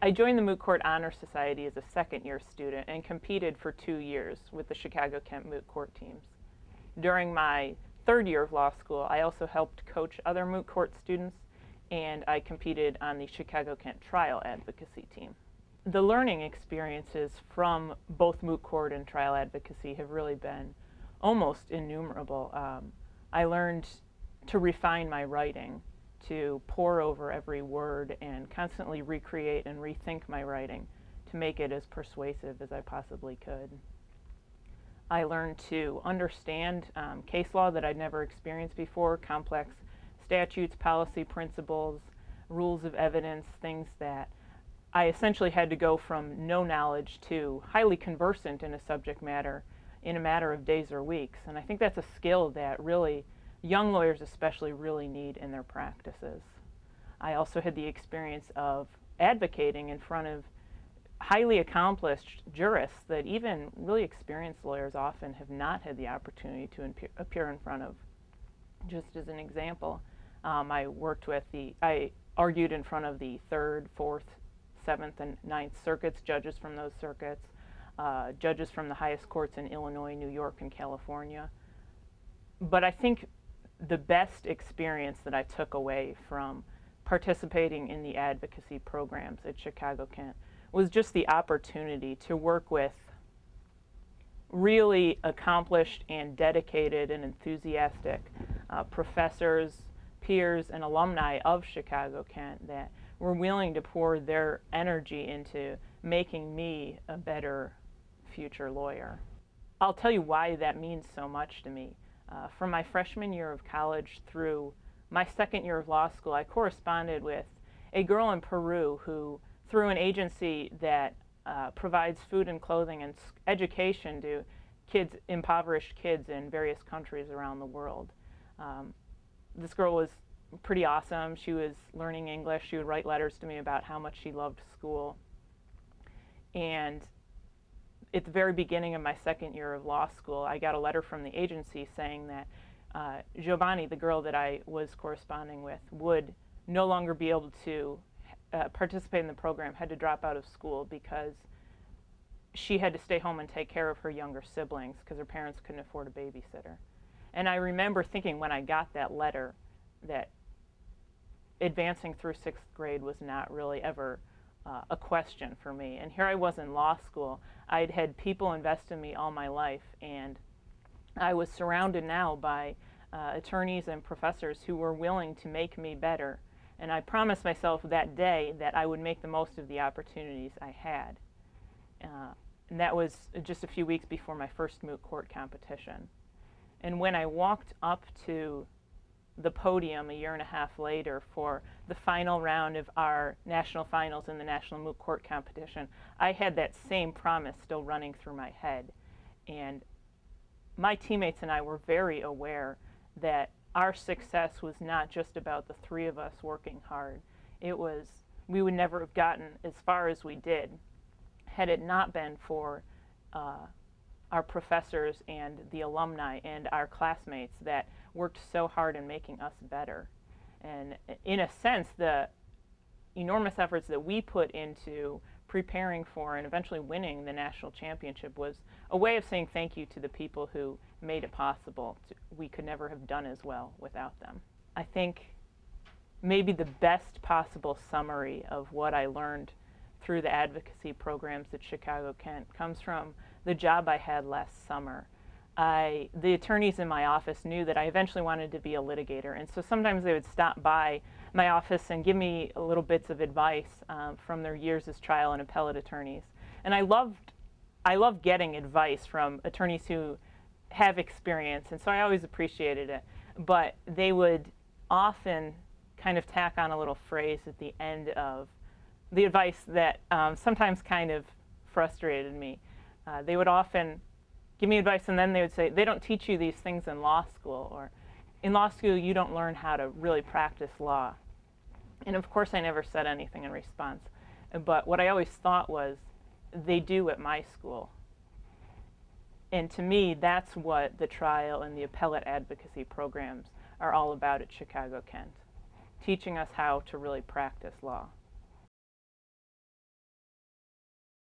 I joined the Moot Court Honor Society as a second year student and competed for two years with the Chicago Kent Moot Court teams. During my third year of law school, I also helped coach other Moot Court students and I competed on the Chicago Kent Trial Advocacy team. The learning experiences from both Moot Court and Trial Advocacy have really been almost innumerable. Um, I learned to refine my writing, to pore over every word and constantly recreate and rethink my writing to make it as persuasive as I possibly could. I learned to understand um, case law that I'd never experienced before, complex statutes, policy principles, rules of evidence, things that I essentially had to go from no knowledge to highly conversant in a subject matter in a matter of days or weeks. And I think that's a skill that really young lawyers especially really need in their practices. I also had the experience of advocating in front of highly accomplished jurists that even really experienced lawyers often have not had the opportunity to appear in front of. Just as an example, um, I worked with the, I argued in front of the third, fourth, seventh, and ninth circuits, judges from those circuits, uh, judges from the highest courts in Illinois, New York, and California. But I think the best experience that I took away from participating in the advocacy programs at Chicago Kent was just the opportunity to work with really accomplished and dedicated and enthusiastic uh, professors, peers, and alumni of Chicago Kent that were willing to pour their energy into making me a better future lawyer. I'll tell you why that means so much to me. Uh, from my freshman year of college through my second year of law school, I corresponded with a girl in Peru who, through an agency that uh, provides food and clothing and education to kids, impoverished kids in various countries around the world. Um, this girl was pretty awesome. She was learning English. She would write letters to me about how much she loved school. And at the very beginning of my second year of law school, I got a letter from the agency saying that uh, Giovanni, the girl that I was corresponding with, would no longer be able to uh, participate in the program, had to drop out of school because she had to stay home and take care of her younger siblings because her parents couldn't afford a babysitter. And I remember thinking when I got that letter that advancing through sixth grade was not really ever uh, a question for me. And here I was in law school. I'd had people invest in me all my life, and I was surrounded now by uh, attorneys and professors who were willing to make me better. And I promised myself that day that I would make the most of the opportunities I had. Uh, and that was just a few weeks before my first moot court competition. And when I walked up to the podium a year and a half later for the final round of our national finals in the National Moot Court competition, I had that same promise still running through my head. And my teammates and I were very aware that our success was not just about the three of us working hard. It was, we would never have gotten as far as we did had it not been for uh, our professors and the alumni and our classmates that worked so hard in making us better. And in a sense, the enormous efforts that we put into preparing for and eventually winning the national championship was a way of saying thank you to the people who made it possible. We could never have done as well without them. I think maybe the best possible summary of what I learned through the advocacy programs at Chicago Kent comes from the job I had last summer. I, the attorneys in my office knew that I eventually wanted to be a litigator, and so sometimes they would stop by my office and give me little bits of advice um, from their years as trial and appellate attorneys. And I loved, I loved getting advice from attorneys who have experience, and so I always appreciated it. But they would often kind of tack on a little phrase at the end of the advice that um, sometimes kind of frustrated me. Uh, they would often give me advice, and then they would say, they don't teach you these things in law school, or in law school, you don't learn how to really practice law. And of course, I never said anything in response. But what I always thought was, they do at my school. And to me, that's what the trial and the appellate advocacy programs are all about at Chicago Kent, teaching us how to really practice law.